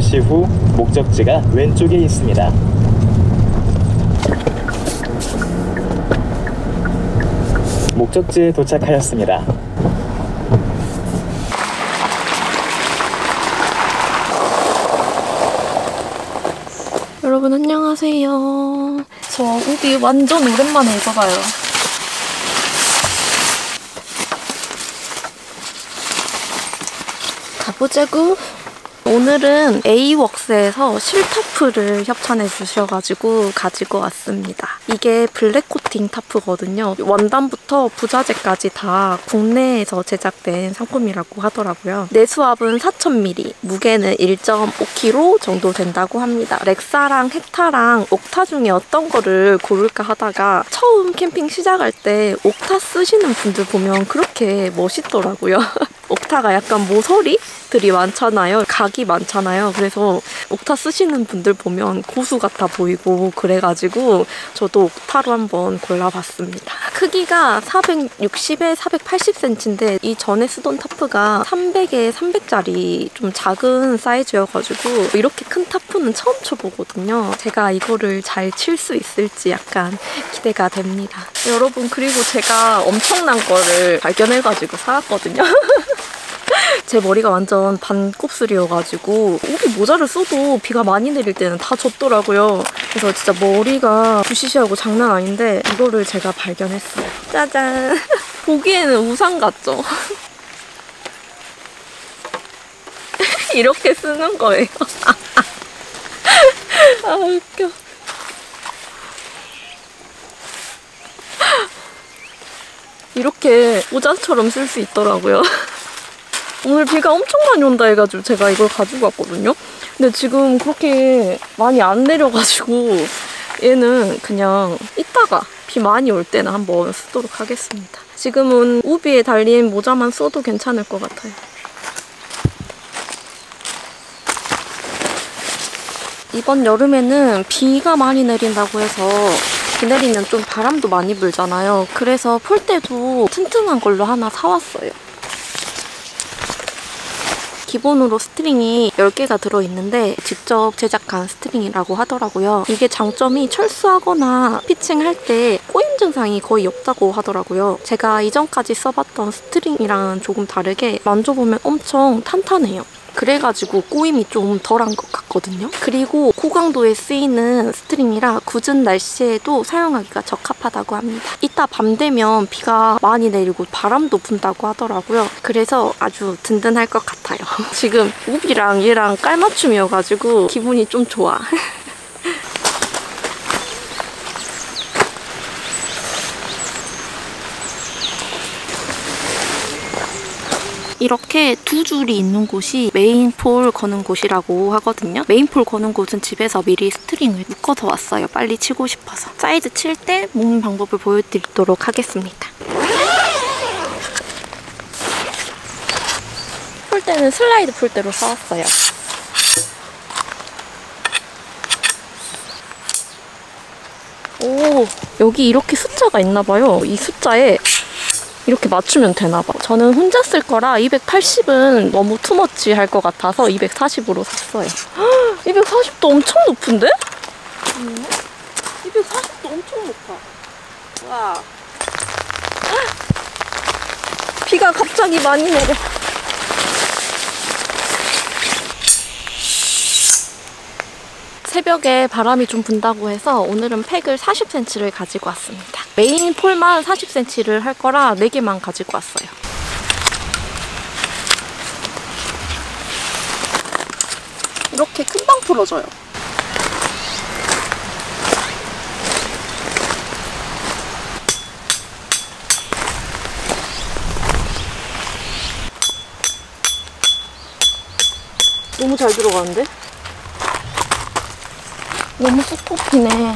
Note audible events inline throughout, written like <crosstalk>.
잠시 후 목적지가 왼쪽에 있습니다. 목적지에 도착하였습니다. 여러분 안녕하세요. 저 우비 완전 오랜만에 입어봐요. 가보자고. 오늘은 A웍스에서 실타프를 협찬해 주셔가지고 가지고 왔습니다. 이게 블랙 코팅 타프거든요. 원단부터 부자재까지 다 국내에서 제작된 상품이라고 하더라고요. 내수압은 4000ml, 무게는 1.5kg 정도 된다고 합니다. 렉사랑 헥타랑 옥타 중에 어떤 거를 고를까 하다가 처음 캠핑 시작할 때 옥타 쓰시는 분들 보면 그렇게 멋있더라고요. <laughs> 옥타가 약간 모서리들이 많잖아요. 각이 많잖아요. 그래서 옥타 쓰시는 분들 보면 고수 같아 보이고 그래가지고 저도 옥타로 한번 골라봤습니다. 크기가 460에 480cm인데 이 전에 쓰던 타프가 300에 300짜리 좀 작은 사이즈여가지고 이렇게 큰 타프는 처음 쳐보거든요. 제가 이거를 잘 칠 수 있을지 약간 기대가 됩니다. 여러분 그리고 제가 엄청난 거를 발견해가지고 사왔거든요. <laughs> <laughs> 제 머리가 완전 반곱슬이어가지고 우비 모자를 써도 비가 많이 내릴 때는 다 젖더라고요. 그래서 진짜 머리가 부시시하고 장난 아닌데 이거를 제가 발견했어요. 짜잔! <laughs> 보기에는 우산 같죠? <laughs> 이렇게 쓰는 거예요. 아 웃겨. 이렇게 모자처럼 쓸 수 있더라고요. 오늘 비가 엄청 많이 온다 해가지고 제가 이걸 가지고 왔거든요. 근데 지금 그렇게 많이 안 내려가지고 얘는 그냥 이따가 비 많이 올 때는 한번 쓰도록 하겠습니다. 지금은 우비에 달린 모자만 써도 괜찮을 것 같아요. 이번 여름에는 비가 많이 내린다고 해서 비 내리면 좀 바람도 많이 불잖아요. 그래서 pole대도 튼튼한 걸로 하나 사왔어요. 기본으로 스트링이 10개가 들어있는데 직접 제작한 스트링이라고 하더라고요. 이게 장점이 철수하거나 피칭할 때 꼬임 증상이 거의 없다고 하더라고요. 제가 이전까지 써봤던 스트링이랑 조금 다르게 만져보면 엄청 탄탄해요. 그래가지고 꼬임이 좀 덜한 것 같거든요. 그리고 고강도에 쓰이는 스트링이라 궂은 날씨에도 사용하기가 적합하다고 합니다. 이따 밤 되면 비가 많이 내리고 바람도 분다고 하더라고요. 그래서 아주 든든할 것 같아요. <laughs> 지금 우비랑 얘랑 깔맞춤이어가지고 기분이 좀 좋아. <laughs> 이렇게 두 줄이 있는 곳이 main pole 거는 곳이라고 하거든요. main pole 거는 곳은 집에서 미리 스트링을 묶어서 왔어요. 빨리 치고 싶어서. 사이드 칠 때 묶는 방법을 보여드리도록 하겠습니다. 폴대는 슬라이드 폴대로 사왔어요. 오, 여기 이렇게 숫자가 있나 봐요. 이 숫자에 이렇게 맞추면 되나 봐. 저는 혼자 쓸 거라 280은 너무 투머치 할 것 같아서 240으로 샀어요. <gasps> 240도 엄청 높은데? 음, 240도 엄청 높아. 와. <gasps> 비가 갑자기 많이 내려. 새벽에 바람이 좀 분다고 해서 오늘은 팩을 40cm를 가지고 왔습니다. 메인 폴만 40cm를 할 거라 4개만 가지고 왔어요. 이렇게 금방 풀어져요. 너무 잘 들어가는데? 너무 쑥쑥히네.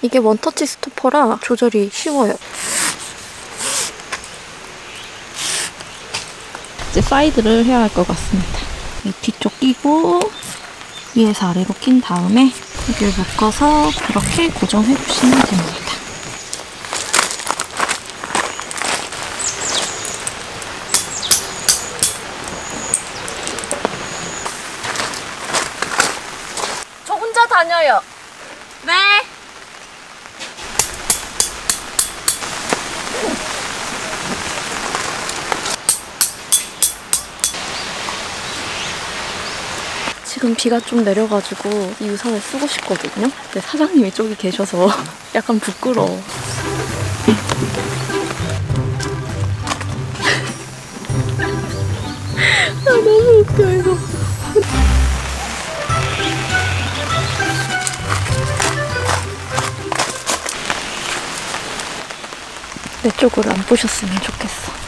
이게 one-touch 스토퍼라 조절이 쉬워요. 이제 사이드를 해야 할 것 같습니다. 이 뒤쪽 끼고 위에서 아래로 낀 다음에 여기를 묶어서 이렇게 고정해 주시면 됩니다. 저 혼자 다녀요. 네. 지금 비가 좀 내려가지고 이 우산을 쓰고 싶거든요. 근데 사장님이 저기 계셔서 <laughs> 약간 부끄러워. <laughs> 아, 너무 웃겨, 이거. 내 쪽으로 안 보셨으면 좋겠어.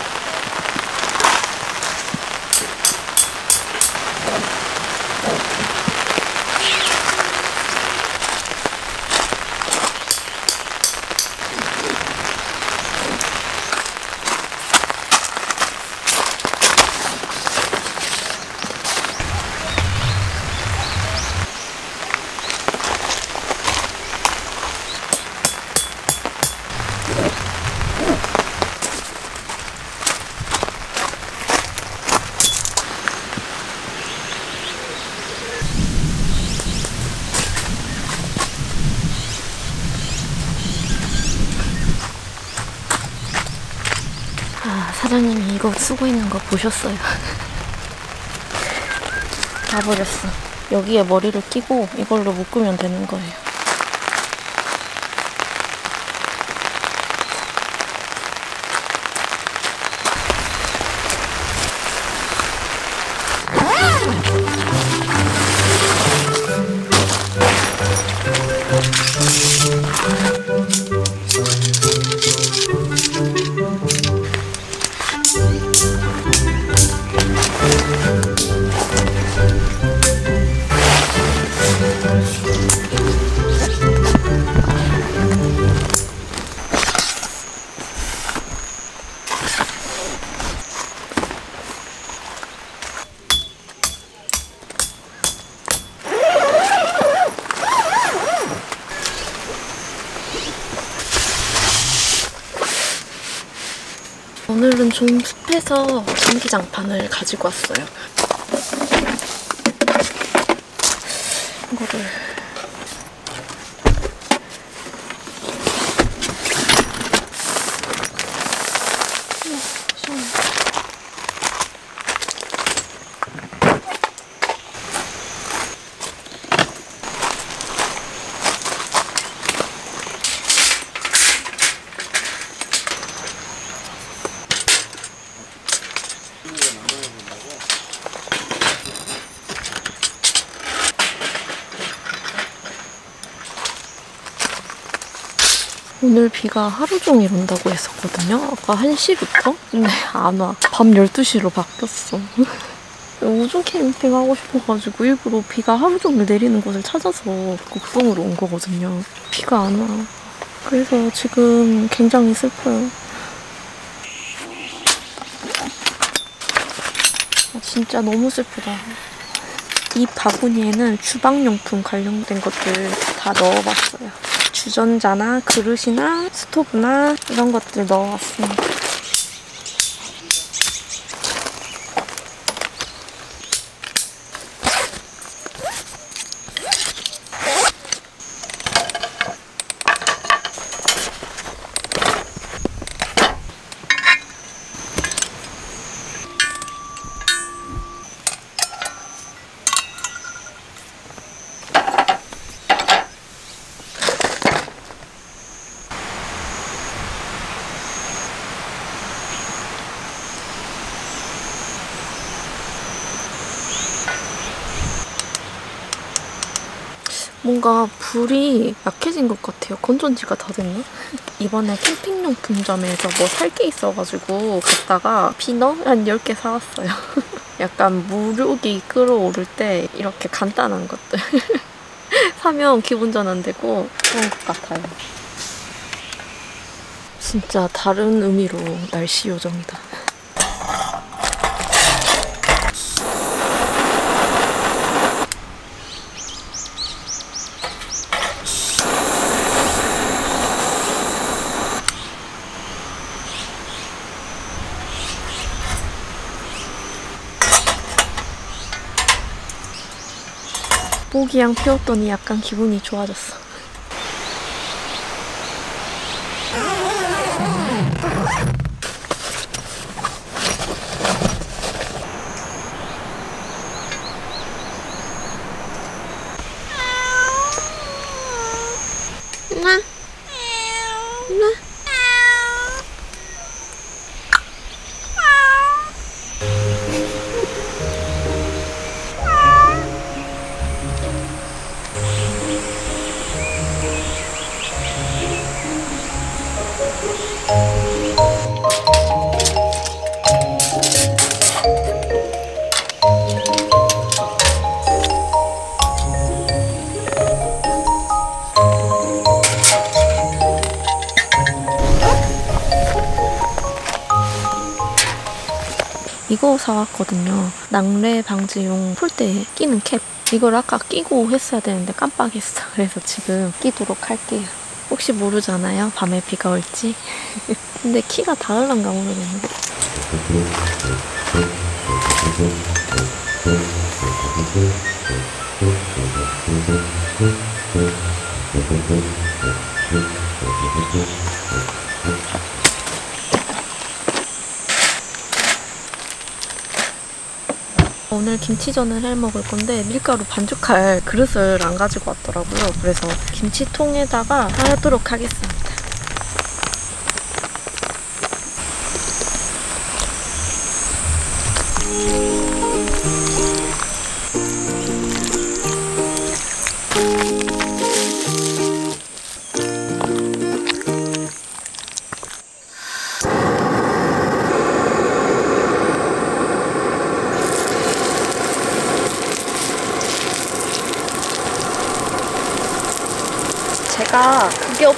이 이거 쓰고 있는 거 보셨어요. 다 버렸어. 여기에 머리를 끼고 이걸로 묶으면 되는 거예요. 좀 습해서 전기장판을 가지고 왔어요. 오늘 비가 하루 종일 온다고 했었거든요. 아까 1시부터? 근데 안 와. 밤 12시로 바뀌었어. 우중 캠핑 하고 싶어가지고 일부러 비가 하루 종일 내리는 곳을 찾아서 곡성으로 온 거거든요. 비가 안 와. 그래서 지금 굉장히 슬퍼요. 아, 진짜 너무 슬프다. 이 바구니에는 주방용품 관련된 것들 다 넣어봤어요. 주전자나 그릇이나 스토브나 이런 것들 넣어왔습니다. 뭔가 불이 약해진 것 같아요. 건전지가 다 됐나? 이번에 캠핑용품점에서 뭐 살 게 있어가지고 갔다가 비너 한 10개 사왔어요. <laughs> 약간 무력이 끌어오를 때 이렇게 간단한 것들. <laughs> 사면 기분 전환되고 그런 것 같아요. 진짜 다른 의미로 날씨 요정이다. 모기향 피웠더니 약간 기분이 좋아졌어. 이거 사왔거든요. 낙뢰 방지용 폴대에 끼는 캡. 이걸 아까 끼고 했어야 되는데 깜빡했어. <laughs> 그래서 지금 끼도록 할게요. 혹시 모르잖아요. 밤에 비가 올지. <laughs> 근데 키가 닿을란가 모르겠네. 오늘 김치전을 해 먹을 건데 밀가루 반죽할 그릇을 안 가지고 왔더라고요. 그래서 김치통에다가 하도록 하겠습니다.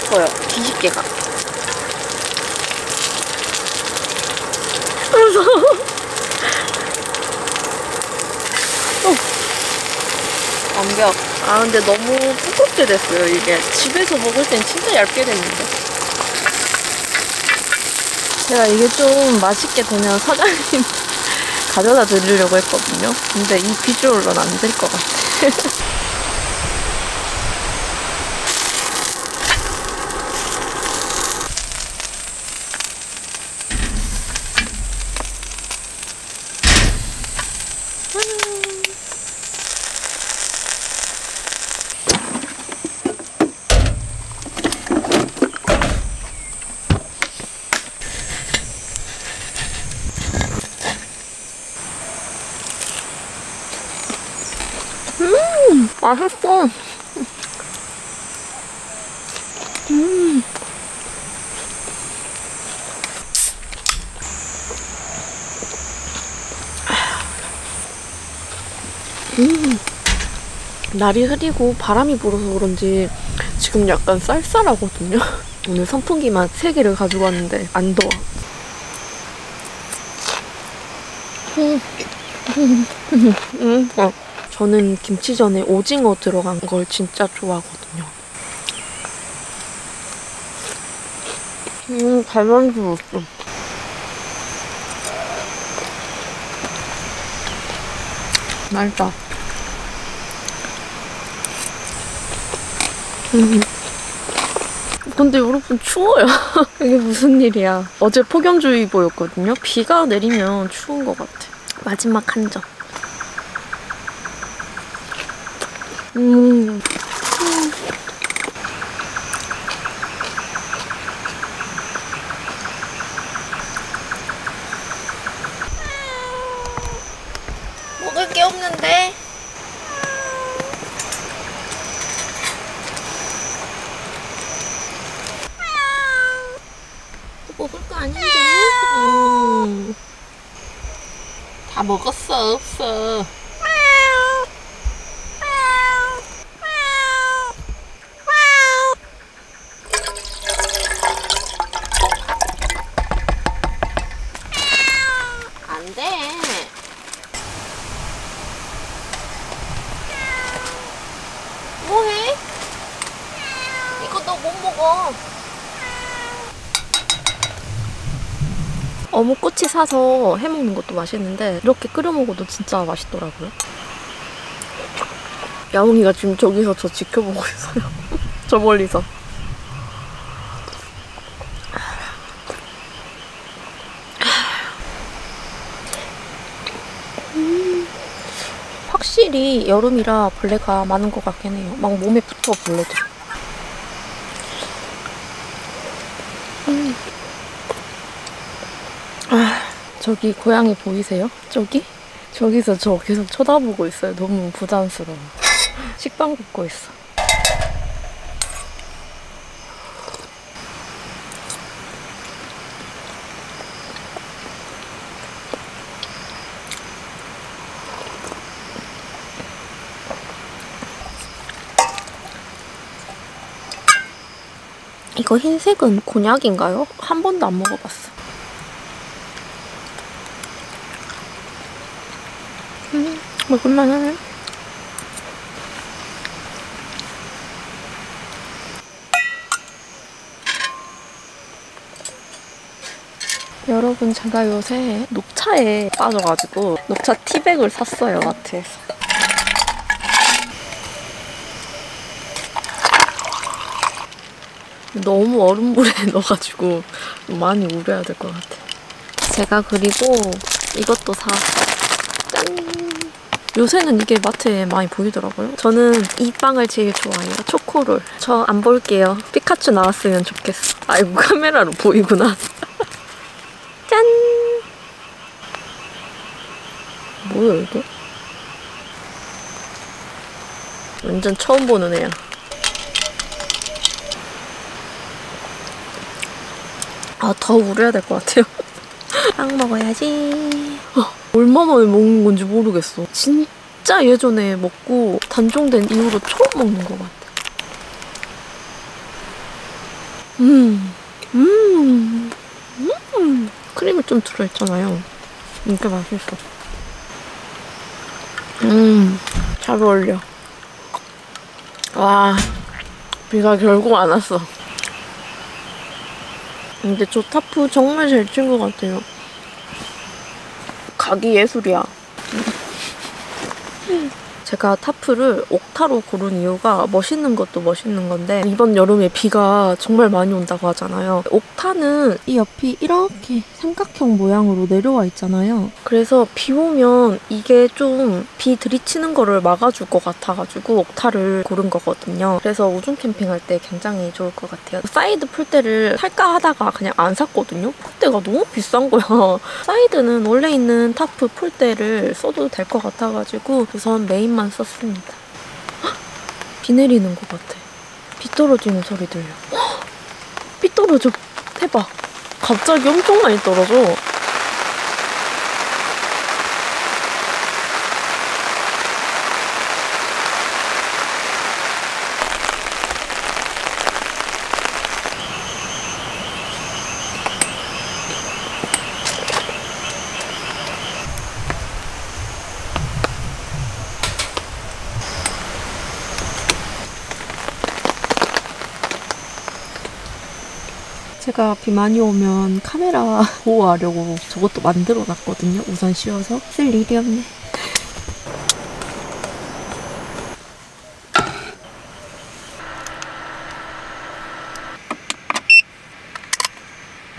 없어요. 뒤집개가. 무서워. 어. 완벽. 아 근데 너무 두껍게 됐어요 이게. 집에서 먹을 땐 진짜 얇게 됐는데. 제가 이게 좀 맛있게 되면 사장님 <laughs> 가져다 드리려고 했거든요. 근데 이 비주얼로는 안 될 것 같아. <laughs> 맛있어. 음. 음. 날이 흐리고 바람이 불어서 그런지 지금 약간 쌀쌀하거든요. <laughs> 오늘 선풍기만 3개를 가지고 왔는데 안 더워. 음. <laughs> 음. 어. 저는 김치전에 오징어 들어간 걸 진짜 좋아하거든요. 음, 잘 만들었어. 맛있다. 음. 근데 여러분 추워요. <laughs> 이게 무슨 일이야. 어제 폭염주의보였거든요. 비가 내리면 추운 것 같아. 마지막 한 점. 음. 못 먹어. 어묵꼬치 사서 해먹는 것도 맛있는데 이렇게 끓여 먹어도 진짜 맛있더라고요. 야옹이가 지금 저기서 저 지켜보고 있어요. <laughs> 저 멀리서. 확실히 여름이라 벌레가 많은 것 같긴 해요. 막 몸에 붙어 벌레들. 저기 고양이 보이세요? 저기? 저기서 저 계속 쳐다보고 있어요. 너무 부담스러워. 식빵 굽고 있어. 이거 흰색은 곤약인가요? 한 번도 안 먹어봤어. 음, 먹을만 하네. 여러분 제가 요새 녹차에 빠져가지고 녹차 티백을 샀어요 마트에서. 너무 얼음물에 <laughs> 넣어가지고 많이 우려야 될 것 같아. 제가 그리고 이것도 사왔어요 짠 요새는 이게 마트에 많이 보이더라고요 저는 이 빵을 제일 좋아해요 초코롤 저 안 볼게요 피카츄 나왔으면 좋겠어 아이고 카메라로 보이구나 <laughs> 짠! 뭐야, 이게? 완전 처음 보는 애야. 아, 더 우려야 될 것 같아요. <laughs> 빵 먹어야지. 아, 얼마 만에 먹는 건지 모르겠어. 진짜 예전에 먹고 단종된 이후로 처음 먹는 것 같아. 음, 음, 음. 크림이 좀 들어있잖아요. 이게 맛있어. 음, 잘 어울려. 와, 비가 결국 안 왔어. 근데 저 타프 정말 잘 친 것 같아요. 각이 예술이야. 제가 tarp를 octa로 고른 이유가 멋있는 것도 멋있는 건데 이번 여름에 비가 정말 많이 온다고 하잖아요. octa는 이 옆이 이렇게 삼각형 모양으로 내려와 있잖아요. 그래서 비 오면 이게 좀 비 들이치는 거를 막아줄 것 같아가지고 octa를 고른 거거든요. 그래서 우중 캠핑할 때 굉장히 좋을 것 같아요. 사이드 pole대를 살까 하다가 그냥 안 샀거든요. pole대가 너무 비싼 거야. <laughs> 사이드는 원래 있는 tarp pole대를 써도 될 것 같아가지고 우선 main만 샀습니다. 헉! 비 내리는 것 같아. 비 떨어지는 소리 들려. 헉! 비 떨어져. 대박. 갑자기 엄청 많이 떨어져. 제가 비 많이 오면 카메라 <laughs> 보호하려고 저것도 만들어 놨거든요. 우산 씌워서. 쓸 일이 없네.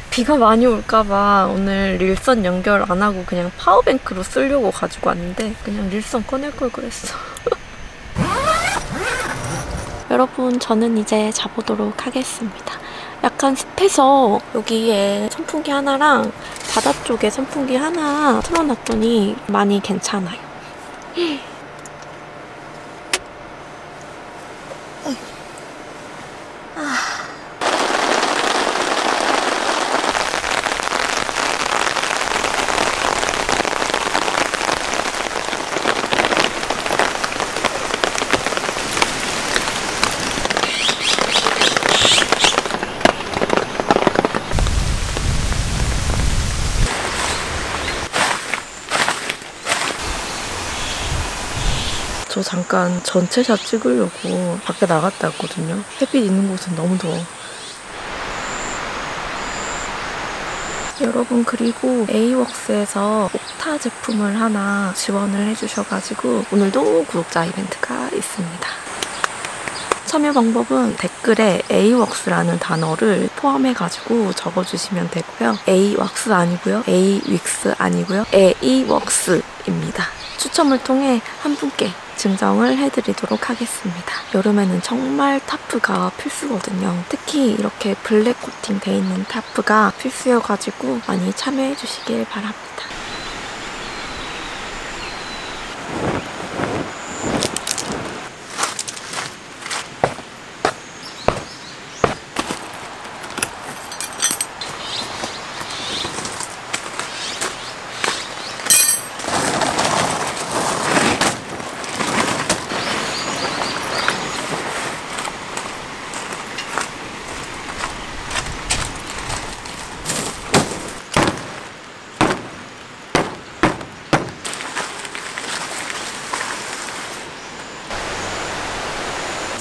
비가 많이 올까봐 오늘 릴선 연결 안 하고 그냥 파워뱅크로 쓰려고 가지고 왔는데 그냥 릴선 꺼낼 걸 그랬어. <laughs> 여러분, 저는 이제 자보도록 하겠습니다. 약간 습해서 여기에 선풍기 하나랑 바다 쪽에 선풍기 하나 틀어놨더니 많이 괜찮아요. 저 전체샷 찍으려고 밖에 나갔다 왔거든요. 햇빛 있는 곳은 너무 더워. 여러분 그리고 에이웍스에서 octa 제품을 하나 지원을 해주셔가지고 오늘도 구독자 이벤트가 있습니다. 참여 방법은 댓글에 에이웍스라는 단어를 포함해가지고 적어주시면 되고요. 에이웍스 아니고요. 에이윅스 아니고요. 에이웍스입니다. 추첨을 통해 한 분께 증정을 해드리도록 하겠습니다. 여름에는 정말 타프가 필수거든요. 특히 이렇게 블랙 코팅 돼 있는 타프가 필수여가지고 많이 참여해 주시길 바랍니다.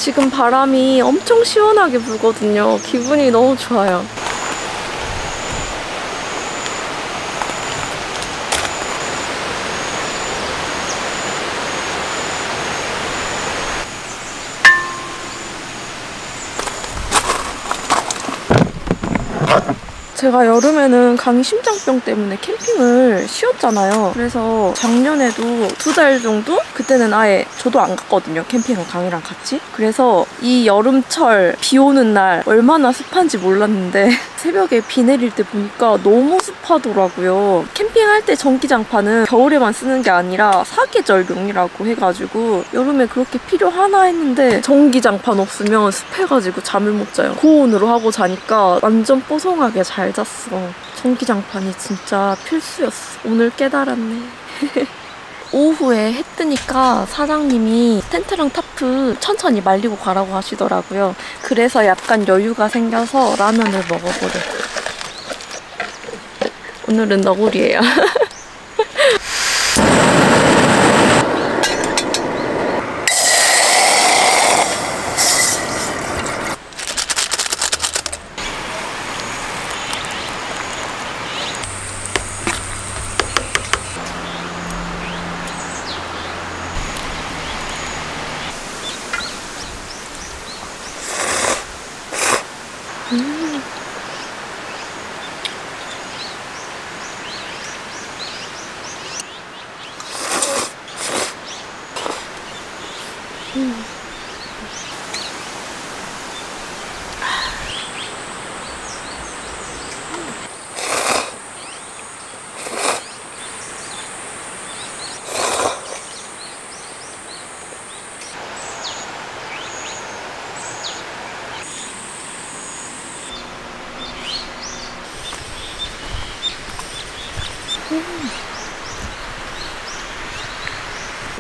지금 바람이 엄청 시원하게 불거든요. 기분이 너무 좋아요. 제가 여름에는 강이 심장병 때문에 캠핑을 쉬었잖아요. 그래서 작년에도 두 달 정도? 그때는 아예 저도 안 갔거든요. 캠핑을 강이랑 같이. 그래서 이 여름철 비 오는 날 얼마나 습한지 몰랐는데 <laughs> 새벽에 비 내릴 때 보니까 너무 습하더라고요. 캠핑할 때 전기장판은 겨울에만 쓰는 게 아니라 사계절용이라고 해가지고 여름에 그렇게 필요하나 했는데 전기장판 없으면 습해가지고 잠을 못 자요. 고온으로 하고 자니까 완전 뽀송하게 잘 잤어. 전기장판이 진짜 필수였어. 오늘 깨달았네. <laughs> 오후에 해 뜨니까 사장님이 텐트랑 타프 천천히 말리고 가라고 하시더라고요. 그래서 약간 여유가 생겨서 라면을 먹어보려. 오늘은 너구리예요. <laughs>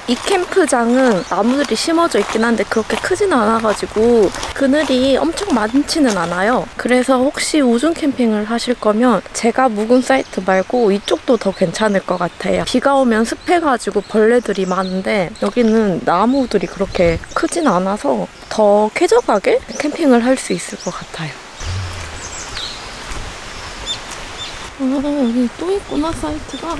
이 캠프장은 나무들이 심어져 있긴 한데 그렇게 크지는 않아가지고 그늘이 엄청 많지는 않아요. 그래서 혹시 우중 캠핑을 하실 거면 제가 묵은 사이트 말고 이쪽도 더 괜찮을 것 같아요. 비가 오면 습해가지고 벌레들이 많은데 여기는 나무들이 그렇게 크진 않아서 더 쾌적하게 캠핑을 할 수 있을 것 같아요. 아, 여기 또 있구나, 사이트가.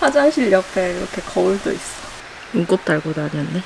화장실 옆에 이렇게 거울도 있어. 눈곱 달고 다녔네.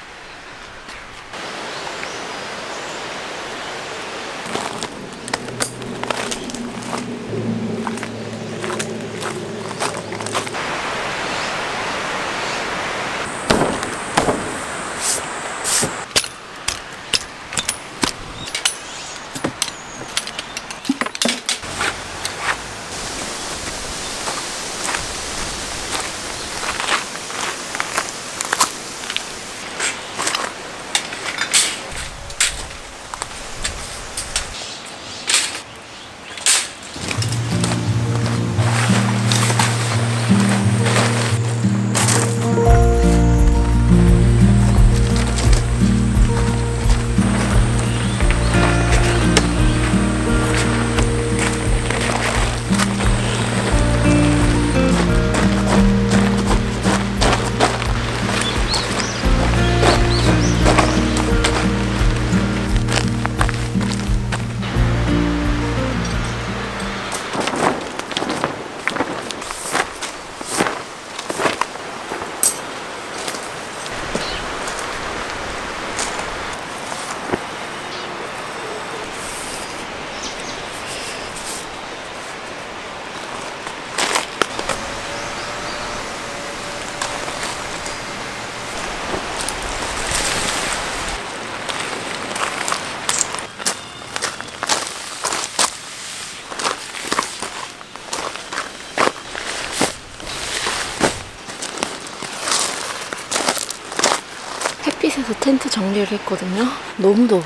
정리를 했거든요. 너무 더워.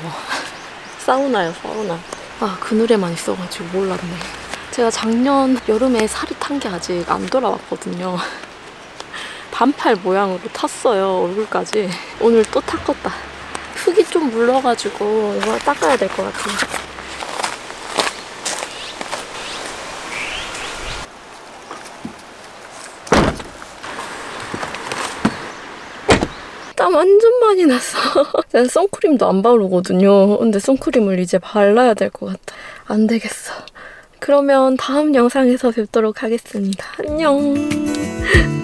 사우나요, 사우나. 아, 그늘에만 있어가지고 몰랐네. 제가 작년 여름에 살이 탄 게 아직 안 돌아왔거든요. 반팔 모양으로 탔어요, 얼굴까지. 오늘 또 탔겠다. 흙이 좀 물러가지고 이거 닦아야 될 것 같아요. 땀 완전 많이 났어. <laughs> 난 선크림도 안 바르거든요. 근데 선크림을 이제 발라야 될 것 같아. 안 되겠어. 그러면 다음 영상에서 뵙도록 하겠습니다. 안녕.